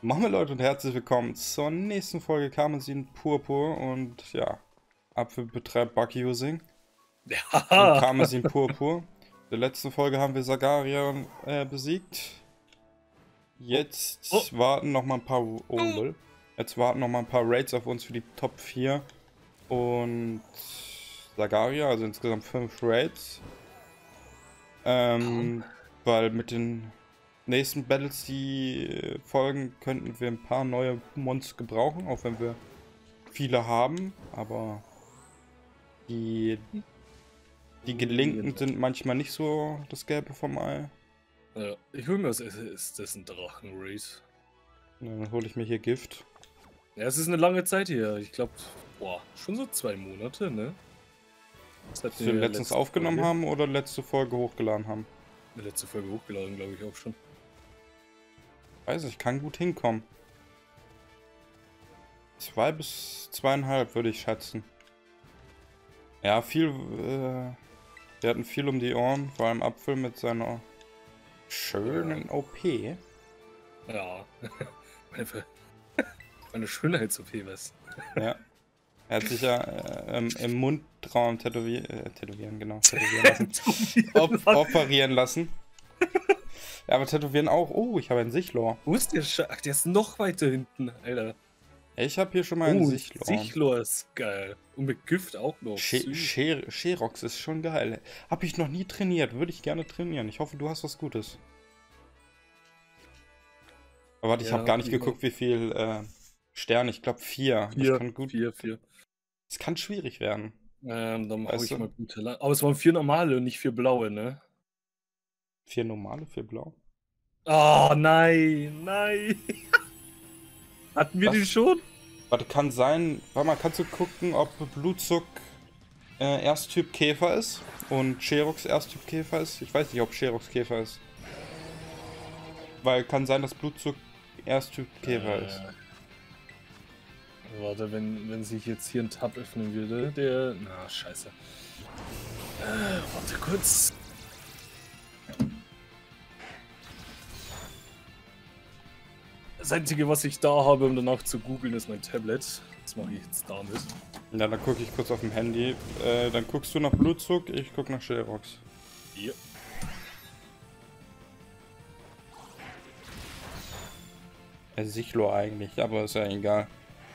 Machen wir Leute und herzlich willkommen zur nächsten Folge Karmesin Purpur und ja, Apfel betreibt Bug-Using. Ja. Karmesin Purpur. In der letzten Folge haben wir Sagaria äh, besiegt. Jetzt oh. warten noch mal ein paar oh, Jetzt warten noch mal ein paar Raids auf uns für die Top 4 und Sagaria, also insgesamt 5 Raids. Ähm, weil mit den nächsten Battles, die äh, folgen, könnten wir ein paar neue Mons gebrauchen, auch wenn wir viele haben, aber die, die Gelinkten sind manchmal nicht so das Gelbe vom Ei. Ja, ich hole mir das, ist das ein Drachenrace? Dann hole ich mir hier Gift. Ja, es ist eine lange Zeit hier. Ich glaube, boah, schon so zwei Monate, ne? Das wir letztens aufgenommen Folge. haben oder letzte Folge hochgeladen haben? Letzte Folge hochgeladen, glaube ich auch schon. Weiß ich, kann gut hinkommen. Zwei bis zweieinhalb würde ich schätzen. Ja, viel. Äh, wir hatten viel um die Ohren, vor allem Apfel mit seiner schönen OP. Ja. Meine, meine Schönheits-OP, was? Ja. Er hat sich ja äh, im Mundraum tätowieren, äh, tätowieren, genau, tätowieren lassen. Op operieren lassen. Ja, aber tätowieren auch. Oh, ich habe einen Sichlor. Wo ist der? Sch Ach, der ist noch weiter hinten, Alter. Ich habe hier schon mal einen oh, Sichlor. Sichlor ist geil. Und mit Gift auch noch. Sherox ist schon geil. Habe ich noch nie trainiert. Würde ich gerne trainieren. Ich hoffe, du hast was Gutes. Aber warte, ich ja, habe gar nicht geguckt, wie viel äh, Sterne. Ich glaube vier. Vier, das kann gut. Vier, vier. Es kann schwierig werden. Ähm, dann mache ich du? mal gute Lang Aber es waren vier normale und nicht vier blaue, ne? Vier normale, vier blau. Oh nein, nein. Hatten wir Was? die schon? Warte, kann sein. Warte mal, kannst du gucken, ob Blutzuck äh, Ersttyp Käfer ist und Cherox Ersttyp Käfer ist? Ich weiß nicht, ob Cherox Käfer ist. Weil kann sein, dass Blutzuck Ersttyp Käfer äh, ist. Warte, wenn, wenn sich jetzt hier ein Tab öffnen würde, der. Na, scheiße. Äh, warte kurz. Das Einzige, was ich da habe, um danach zu googeln, ist mein Tablet. Das mache ich jetzt damit. Ja, dann gucke ich kurz auf dem Handy. Äh, dann guckst du nach Blutzuck, ich guck nach Sherox. Ja. Ja, Sichlo eigentlich, aber ist ja egal.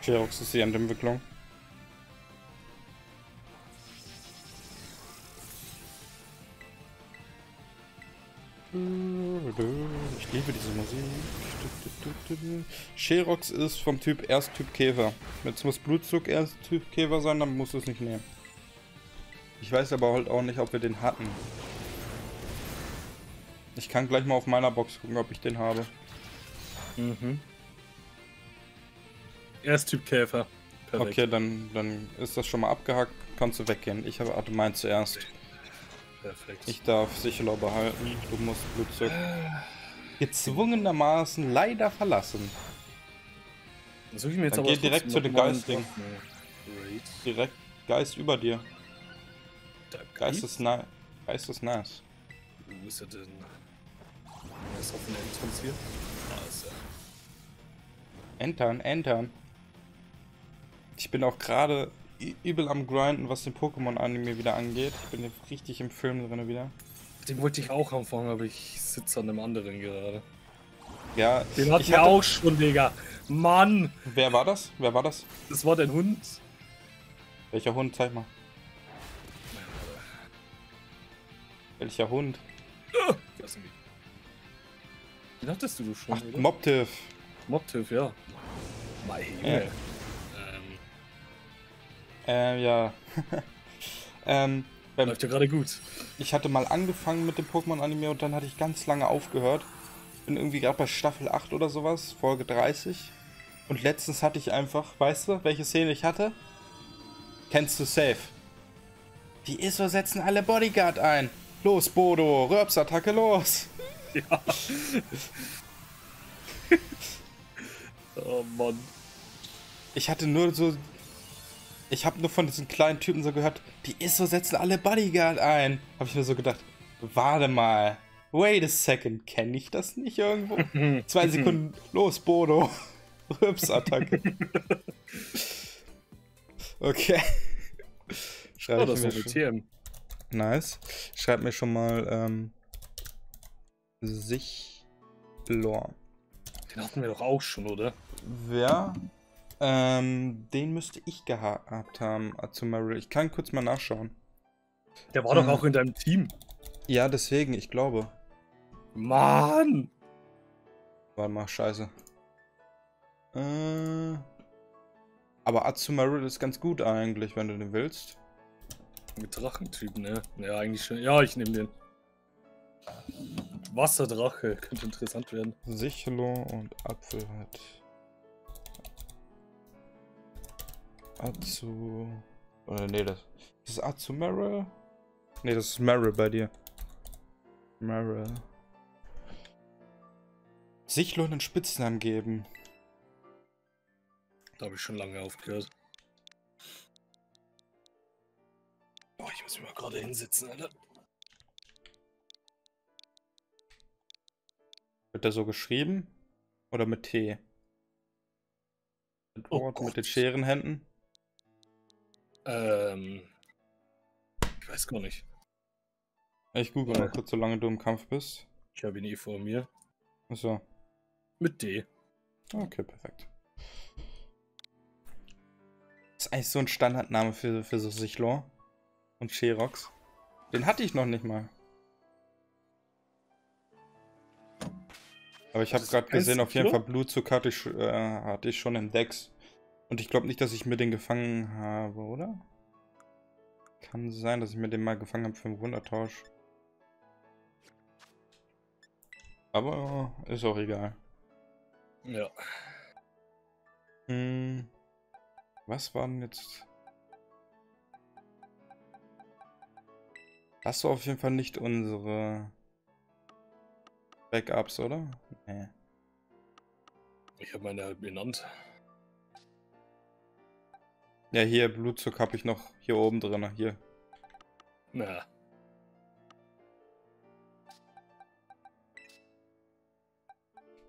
Sherox ist die Endentwicklung. Ich liebe diese Musik. Sherox ist vom Typ Ersttyp Käfer. Es muss Blutzug Ersttyp Käfer sein, dann muss es nicht nehmen. Ich weiß aber halt auch nicht, ob wir den hatten. Ich kann gleich mal auf meiner Box gucken, ob ich den habe. Mhm. Ersttyp Käfer. Perfekt. Okay, dann, dann ist das schon mal abgehackt. Kannst du weggehen. Ich habe meinen zuerst. Perfekt. Ich darf Sicherlau behalten. Du musst Blutzug gezwungenermaßen leider verlassen. Such ich mir jetzt Dann aber geh direkt zu den Geistling. Direkt Geist über dir. Geist ist, na Geist ist nice. Wo ist er denn? Er ist auf den Entrance hier. Ah, ist er. Entern, entern. Ich bin auch gerade übel am Grinden, was den Pokémon-Anime wieder angeht. Ich bin hier richtig im Film drin wieder. Den wollte ich auch anfangen, aber ich sitze an dem anderen gerade. Ja, den hatten wir hatte... auch schon, Digga. Mann! Wer war das? Wer war das? Das war dein Hund. Welcher Hund? Zeig mal. Welcher Hund? Oh, den hattest du schon, Ach, oder? Mobtiff. Mobtiff, ja. Mein ja. Äh, ja. ähm, beim, Läuft ja gerade gut. Ich hatte mal angefangen mit dem Pokémon-Anime und dann hatte ich ganz lange aufgehört. Bin irgendwie gerade bei Staffel 8 oder sowas, Folge 30. Und letztens hatte ich einfach, weißt du, welche Szene ich hatte? Kennst du safe? Die ISO setzen alle Bodyguard ein. Los, Bodo, Röpsattacke, los! Ja. oh Mann. Ich hatte nur so ich habe nur von diesen kleinen Typen so gehört, die ISO setzen alle Bodyguard ein. Habe ich mir so gedacht, warte mal. Wait a second, kenne ich das nicht irgendwo? Zwei Sekunden, los, Bodo. Rübs-Attacke. okay. Schreibe oh, ich mir schon. Nice. Schreib mir schon mal ähm, Sichlor. Den hatten wir doch auch schon, oder? Wer? Ähm, den müsste ich gehabt haben, Azumarill. Ich kann kurz mal nachschauen. Der war hm. doch auch in deinem Team. Ja, deswegen, ich glaube. Mann! Warte mal, scheiße. Äh, aber Azumarill ist ganz gut eigentlich, wenn du den willst. Mit Drachentypen, ne? Ja, eigentlich schon. Ja, ich nehme den. Wasserdrache könnte interessant werden. Sichelo und Apfel hat. Azu. Oder nee, das. Ist das Azumarill? Nee, das ist Meryl bei dir. Meryl. Sichlo einen Spitznamen geben. Da habe ich schon lange aufgehört. Oh, ich muss mich mal gerade hinsetzen, Alter. Wird der so geschrieben? Oder mit T? Mit, oh mit den Scherenhänden? Ähm. Ich weiß gar nicht. Ich google mal kurz, solange du im Kampf bist. Ich habe ihn eh vor mir. Achso. Mit D. Okay, perfekt. Das ist eigentlich so ein Standardname für, für so Sichlor und Sherox. Den hatte ich noch nicht mal. Aber ich habe gerade gesehen, auf jeden Fall Blutzug hatte ich, äh, hatte ich schon in Dex. Und ich glaube nicht, dass ich mir den gefangen habe, oder? Kann sein, dass ich mir den mal gefangen habe für einen Wundertausch. Aber ist auch egal. Ja. Hm. Was waren jetzt... Hast du auf jeden Fall nicht unsere Backups, oder? Nee. Ich habe meine halt benannt. Ja, hier Blutzug habe ich noch hier oben drin, hier. Na.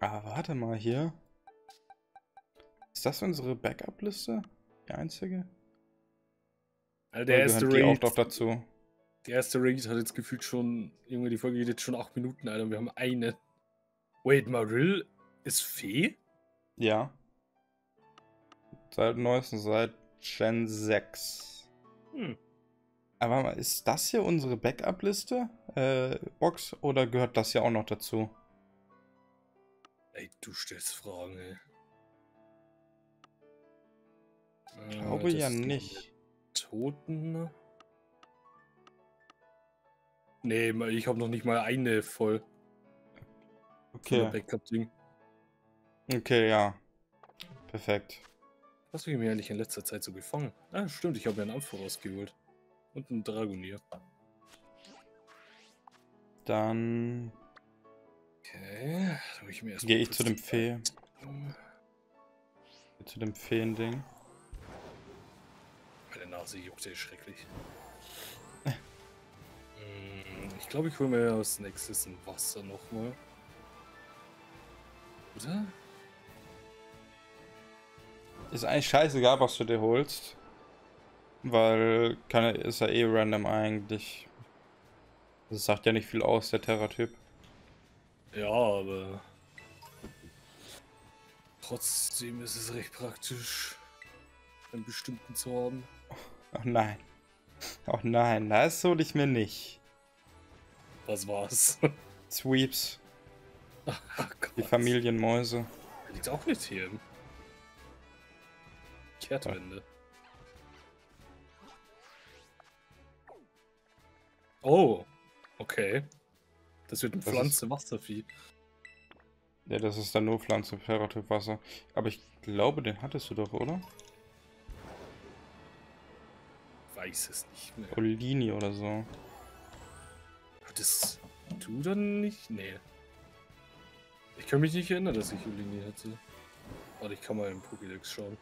Ah, warte mal hier. Ist das unsere Backup-Liste? Die einzige? Also der erste Raid. auch doch dazu. Der erste Raid hat jetzt gefühlt schon. Junge, die Folge geht jetzt schon 8 Minuten, Alter. Wir haben eine. Wait, Marill ist Fee? Ja. Seit neuesten, seit Gen 6. Hm. Aber ist das hier unsere Backup-Liste? Äh, Box? Oder gehört das ja auch noch dazu? Ey, du stellst Fragen, ey. Ich glaube äh, ja nicht. Toten? Nee, ich habe noch nicht mal eine voll. Okay. Backup-Ding. Okay, ja. Perfekt. Was habe ich mir eigentlich in letzter Zeit so gefangen? Ah, stimmt, ich habe mir einen Ampfer rausgeholt. Und einen Dragonier. Dann. Okay. Gehe ich zu dem Fee. Zu dem Feen-Ding. Meine Nase juckt ey, schrecklich. Hm, ich glaube, ich hole mir als nächstes ein Wasser nochmal. Oder? Ist eigentlich scheißegal, was du dir holst. Weil kann, ist ja eh random eigentlich. Das sagt ja nicht viel aus, der Terra-Typ. Ja, aber trotzdem ist es recht praktisch, einen bestimmten zu haben. Oh nein. Oh nein, das hole ich mir nicht. Was war's? Sweeps. Die Familienmäuse. Liegt auch nicht hier. Kehrtwende. Oh, okay. Das wird das Pflanze. Wasservieh. Ja, das ist dann nur Pflanze, Ferrotyp Wasser. Aber ich glaube, den hattest du doch, oder? Weiß es nicht mehr. Olini oder so. Hattest du dann nicht? Nee. Ich kann mich nicht erinnern, dass ich Olini hatte. Warte, ich kann mal im Pokédex schauen.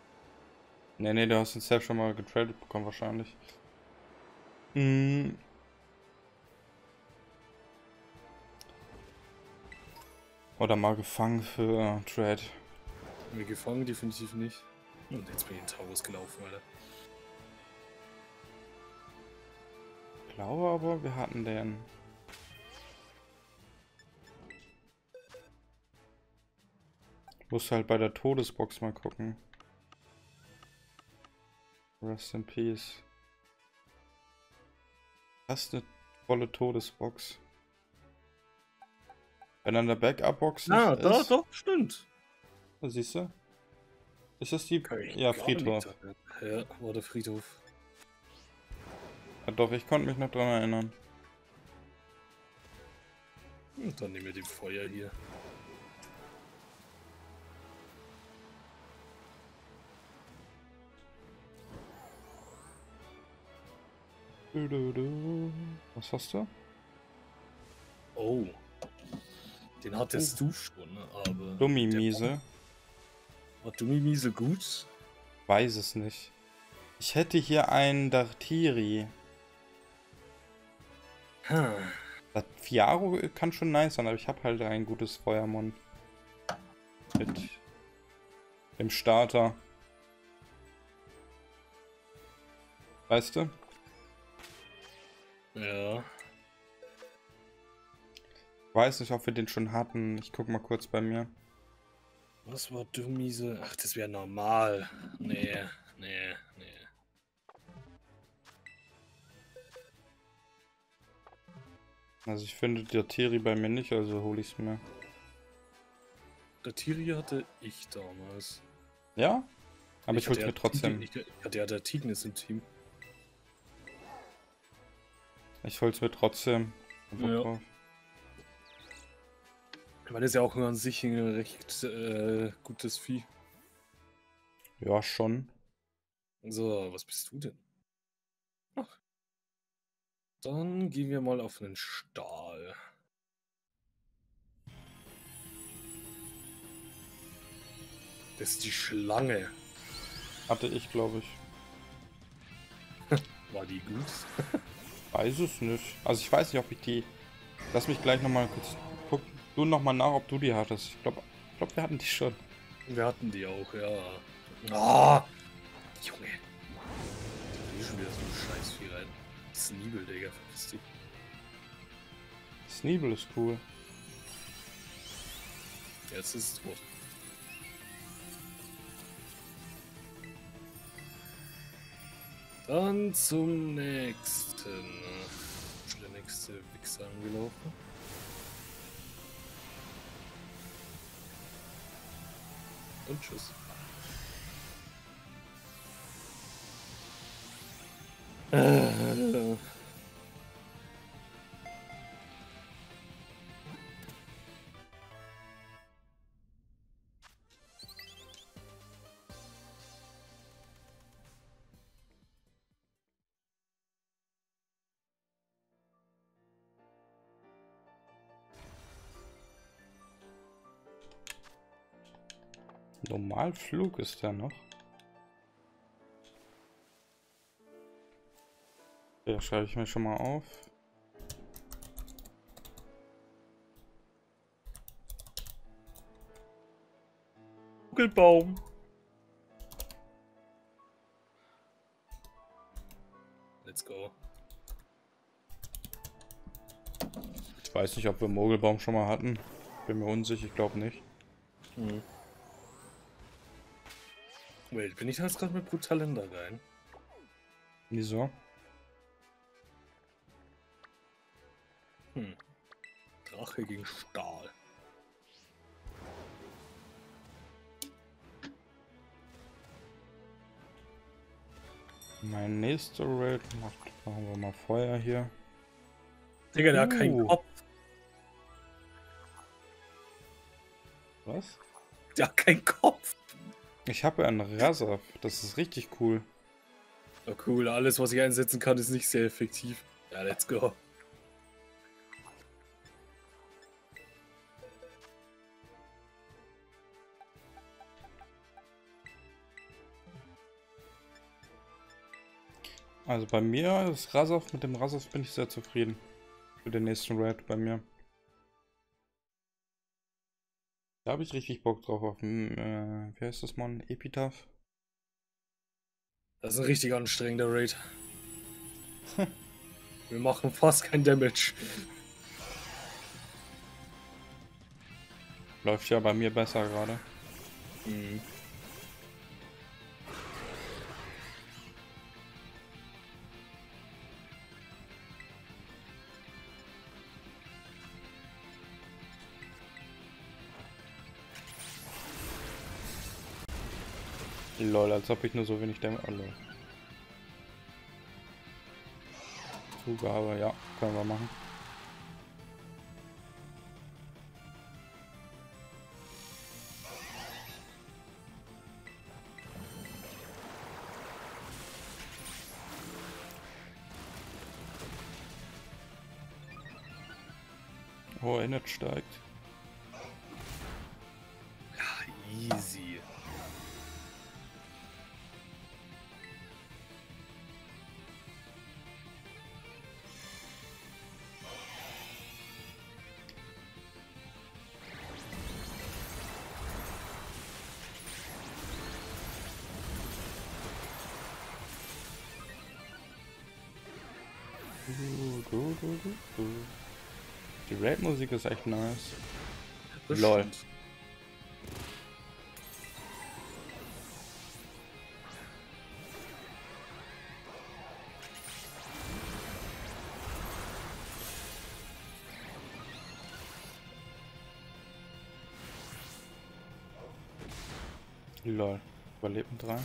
Nee, nee, du hast den selbst schon mal getradet bekommen wahrscheinlich. Hm. Oder mal gefangen für Trade. Wir gefangen definitiv nicht. Und jetzt bin ich in Taurus gelaufen, Alter. Ich glaube aber, wir hatten den. Muss halt bei der Todesbox mal gucken. Rest in Peace. Das ist eine volle Todesbox. Wenn dann der Backup-Box Ah, doch, ist, doch, stimmt. Siehst du? Ist das die? Ja, Friedhof. Ja, war der Friedhof. Ja, doch, ich konnte mich noch dran erinnern. Und dann nehmen wir die Feuer hier. Was hast du? Oh. Den hattest oh. du schon, aber. Dummi-Miese. War Dummi-Miese gut? Weiß es nicht. Ich hätte hier einen Dartiri. Hm. Das Fiaro kann schon nice sein, aber ich habe halt ein gutes Feuermond. Mit dem Starter. Weißt du? Ja. Weiß nicht, ob wir den schon hatten. Ich guck mal kurz bei mir. Was war Dummiese? Ach, das wäre normal. Nee, nee, nee. Also ich finde der Tiri bei mir nicht, also hole ich es mir. Der Tiri hatte ich damals. Ja? Aber ich, ich hol's mir trotzdem. Ich, ich hatte ja der Tignis im Team. Ich hol's mir trotzdem. Ja. Weil das ist ja auch an sich ein recht äh, gutes Vieh. Ja, schon. So, was bist du denn? Ach. Dann gehen wir mal auf einen Stahl. Das ist die Schlange. Hatte ich, glaube ich. War die gut? weiß es nicht. Also ich weiß nicht, ob ich die... Lass mich gleich nochmal kurz gucken. Du nochmal nach, ob du die hattest. Ich glaube, ich glaub, wir hatten die schon. Wir hatten die auch, ja. Ah! Junge. Ist schon wieder so ein Scheißvieh rein. Sneebel, Digga, verpiss dich. Sneebel ist cool. Jetzt ist es tot. Dann zum nächsten. Schon der nächste Wichser angelaufen. Und tschüss. Äh. Normalflug ist der noch. Ja, schreibe ich mir schon mal auf. Kugelbaum. Let's go. Ich weiß nicht, ob wir Mogelbaum schon mal hatten. Bin mir unsicher, ich glaube nicht. Hm. Wait, bin ich da jetzt gerade mit Brutalender rein? Wieso? Hm. Drache gegen Stahl. Mein nächster Raid macht, machen wir mal Feuer hier. Digga, der uh. hat keinen Kopf. Was? Der hat keinen Kopf. Ich habe einen Razaf, das ist richtig cool. Oh cool, alles was ich einsetzen kann ist nicht sehr effektiv. Ja, let's go. Also bei mir ist Razov, mit dem Razov bin ich sehr zufrieden. Für den nächsten Raid bei mir. Da habe ich richtig Bock drauf auf dem, äh, wie heißt das Mon? Epitaph? Das ist ein richtig anstrengender Raid. Wir machen fast kein Damage. Läuft ja bei mir besser gerade. Mhm. Lol, als ob ich nur so wenig Damage... Oh, lol. Zugabe, ja, können wir machen. Oh, Energy steigt. Raid-Musik ist echt nice. Das Lol. Stimmt. Lol. Überlebt ein 3.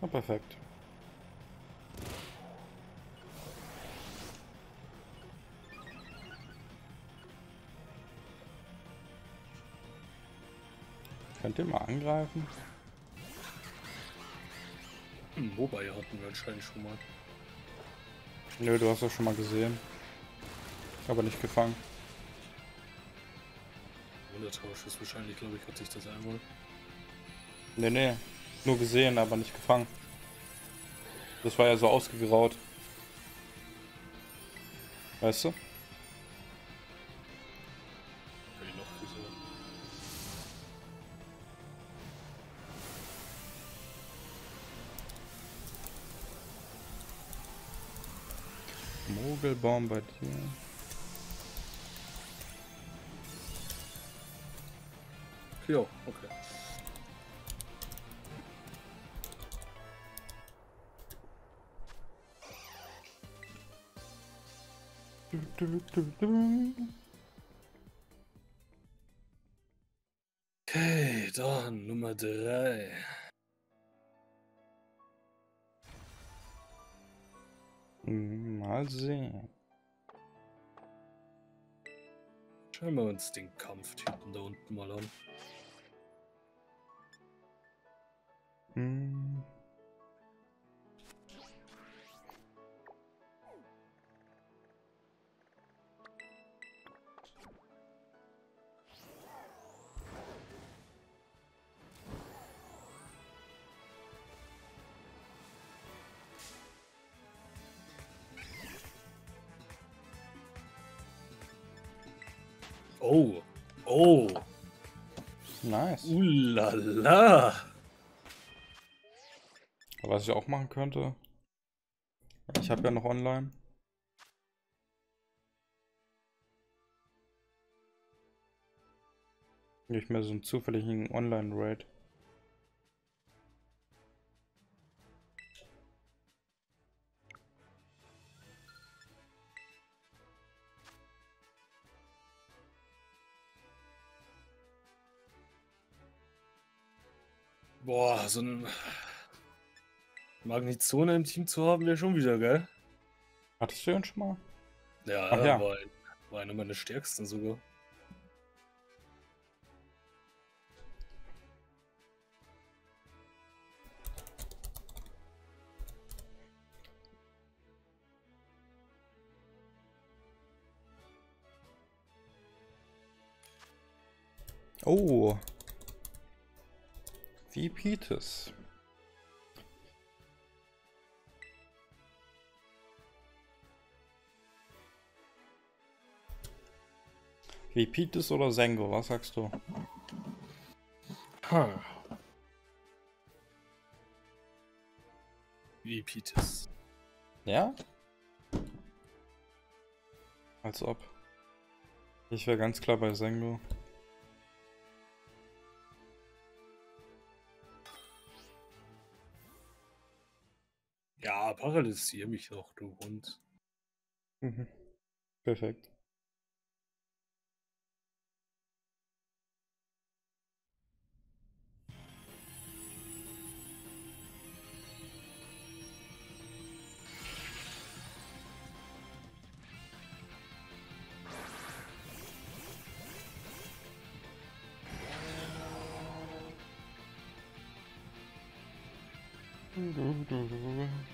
Oh, perfekt. Könnt ihr mal angreifen? Hm, Mobile hatten wir anscheinend schon mal. Nö, du hast das schon mal gesehen. Aber nicht gefangen. Wundertausch ist wahrscheinlich, glaube ich, hat sich das einmal. Nee, nee. Nur gesehen, aber nicht gefangen. Das war ja so ausgegraut. Weißt du? Mogelbaum bei dir. Ja, okay. Okay, dann Nummer 3. Hm, mal sehen. Schauen wir uns den Kampftypen da unten mal an. Hm. Oh. Nice. Ulala. Was ich auch machen könnte. Ich habe ja noch online. Nicht mehr so einen zufälligen Online-Raid. Boah, so ein Magnezone im Team zu haben, wäre schon wieder geil. Hattest du den schon mal? Ja, Ach, ja. War, war einer meiner stärksten sogar. Oh, wie Pietes. Wie Pietes oder Sengo, was sagst du? Huh. Wie Pietes. Ja? Als ob. Ich wäre ganz klar bei Sengo. Paralysier mich doch, du Hund. Mhm. Perfekt. Ah,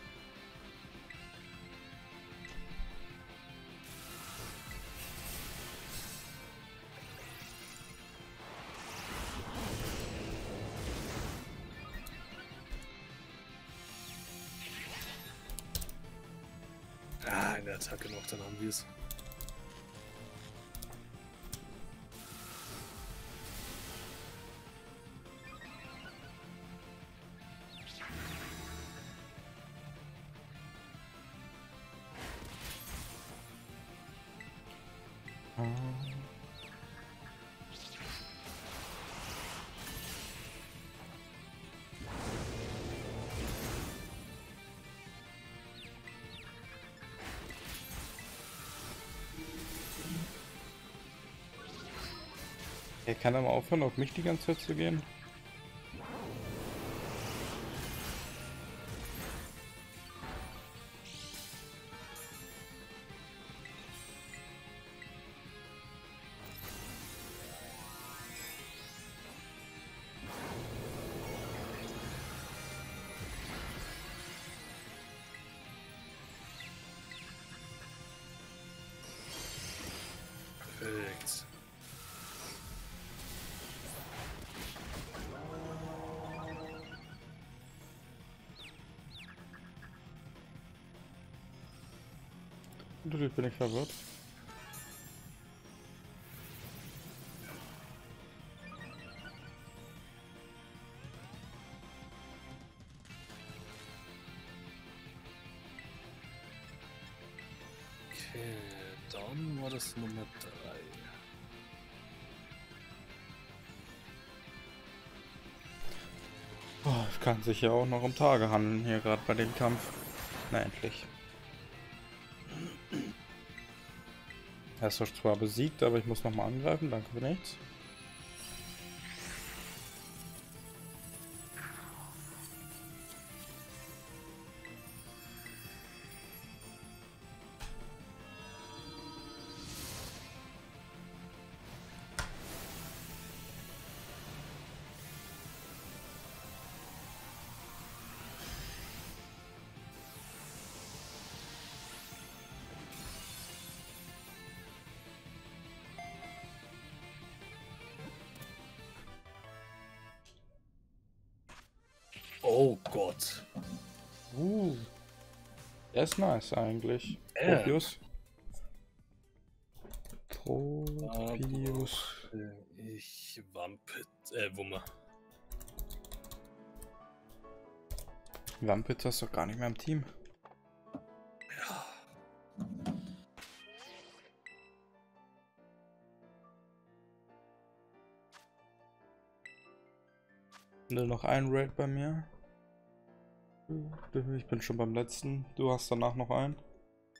Er kann er mal aufhören, auf mich die ganze Zeit zu gehen? Natürlich bin ich verwirrt. Okay, dann war das Nummer 3. Oh, es kann sich ja auch noch um Tage handeln hier gerade bei dem Kampf. Na endlich. Er ist zwar besiegt, aber ich muss nochmal angreifen. Danke für nichts. Gott. Uh. Der ist nice eigentlich. Äh. Tropius. Tropius. Ich Wampit. Äh, Wummer. Wampit hast du doch gar nicht mehr im Team. Ja. Nur noch ein Raid bei mir. Ich bin schon beim letzten. Du hast danach noch einen.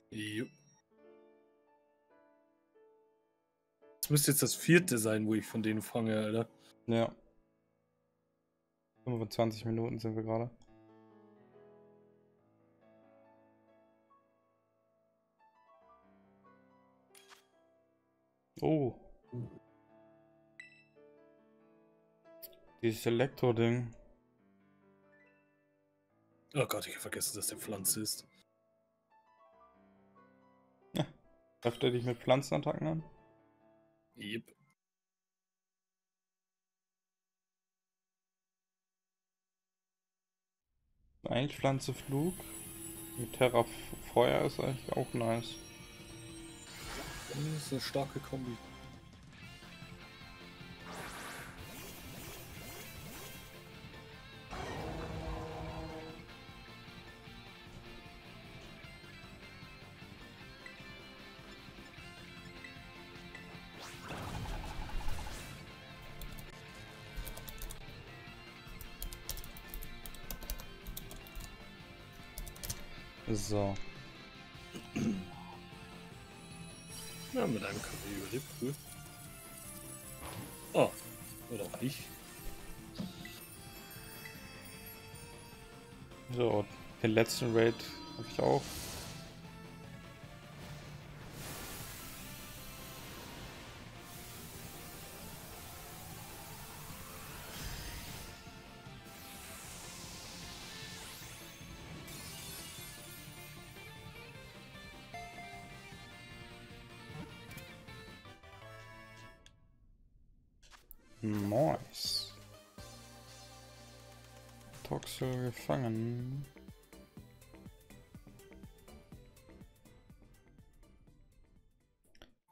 Jupp. Das müsste jetzt das vierte sein, wo ich von denen fange, Alter. Ja. 25 Minuten sind wir gerade. Oh. Dieses Elektro-Ding. Oh Gott, ich habe vergessen, dass der Pflanze ist. Ja. Trefft er dich mit Pflanzenattacken an? Yep. Eigentlich Pflanze Flug. Mit Terra Feuer ist eigentlich auch nice. Das ist eine starke Kombi. So. Ja, mit einem KP überlebt, cool. Oh, oder auch nicht. So, den letzten Raid habe ich auch. Nice. Toxel gefangen.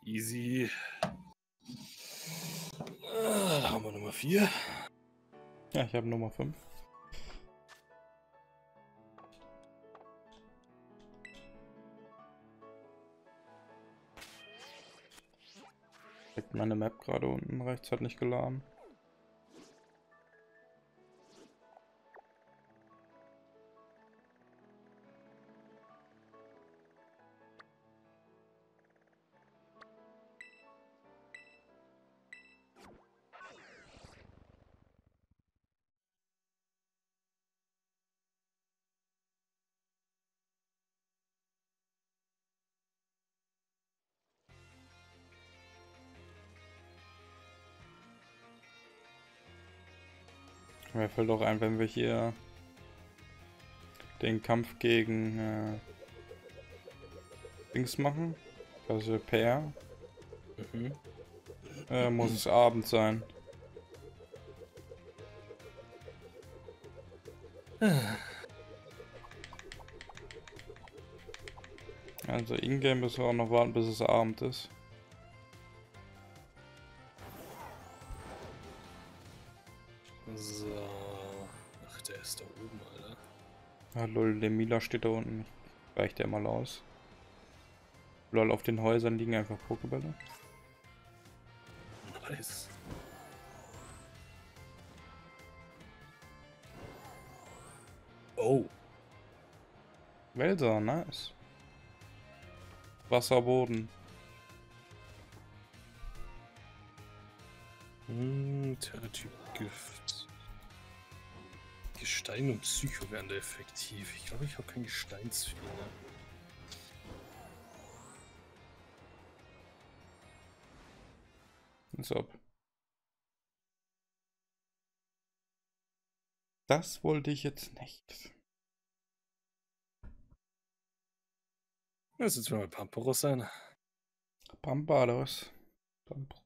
Easy. Da haben wir Nummer 4. Ja, ich habe Nummer 5. Meine Map gerade unten rechts hat nicht geladen. Mir fällt auch ein, wenn wir hier den Kampf gegen äh, Dings machen, also PR, mhm. äh, muss es Abend sein. Also in-game müssen wir auch noch warten, bis es Abend ist. Ah, lol, der Mila steht da unten. Reicht der mal aus. Lol, auf den Häusern liegen einfach Pokebälle. Nice. Oh. Wälser, nice. Wasserboden. Hm, Terratyp Gift. Gestein und Psycho wären da effektiv. Ich glaube, ich habe keinen Gesteinsfehler. Als ob. Das wollte ich jetzt nicht. Das ist jetzt mal Pamperos sein. Pamparos. Pamparos.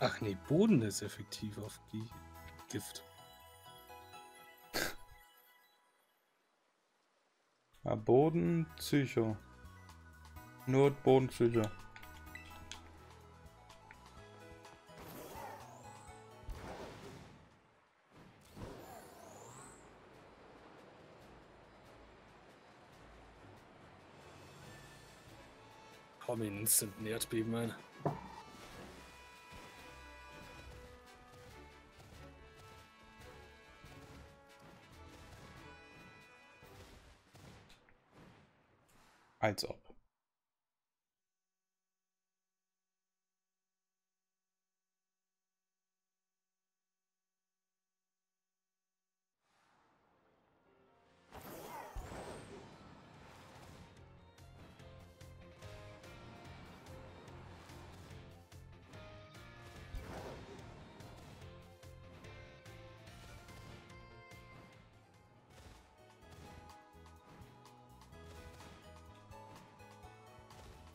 Ach nee, Boden ist effektiv auf Gift. Ja, Boden, Psycho. Nur Boden, Psycho. Komm, instant Erdbeben ein. Als ob.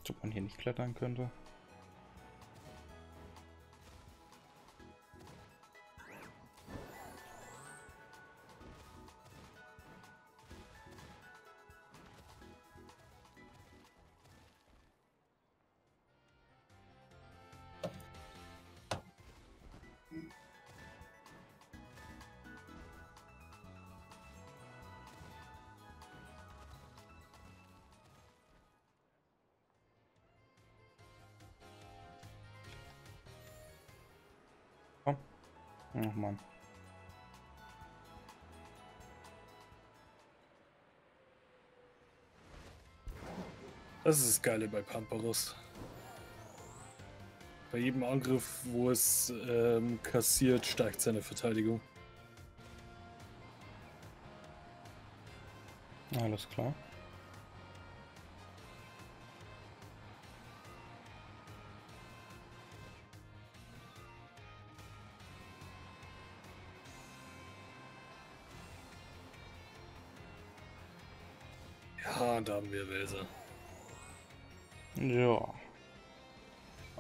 Ob man hier nicht klettern könnte. Das ist das Geile bei Pamperus. Bei jedem Angriff, wo es ähm, kassiert, steigt seine Verteidigung. Alles klar. Ja, da haben wir Wälser. Ja.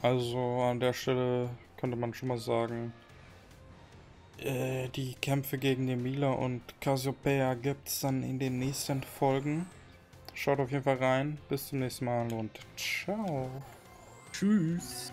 Also an der Stelle könnte man schon mal sagen, äh, die Kämpfe gegen den Mila und Cassiopeia gibt es dann in den nächsten Folgen. Schaut auf jeden Fall rein. Bis zum nächsten Mal und ciao. Tschüss.